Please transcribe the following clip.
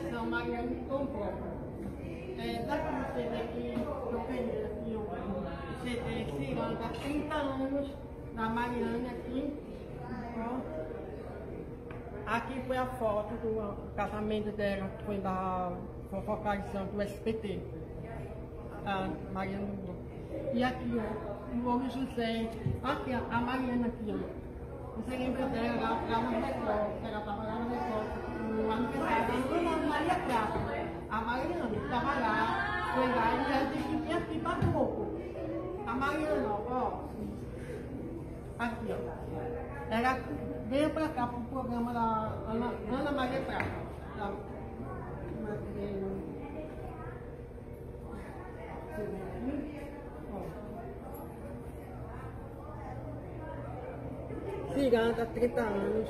Conexão Mariane Tombó. É, dá para você ver que eu peguei aqui o CD Ciranda, 30 anos da Mariane aqui. Ó. Aqui foi a foto do casamento dela, que foi da fofocalização do SPT. A Mariana. E aqui, ó, o Louro José. Aqui, a Mariana aqui, ó. Você lembra dela lá no Foi lá e ela disse que tinha aqui para pouco. A Mariana, ó, aqui, ó. Ela veio para cá, para o programa da Ana, Ana Maria Prata. Da, Ciranda, 30 anos,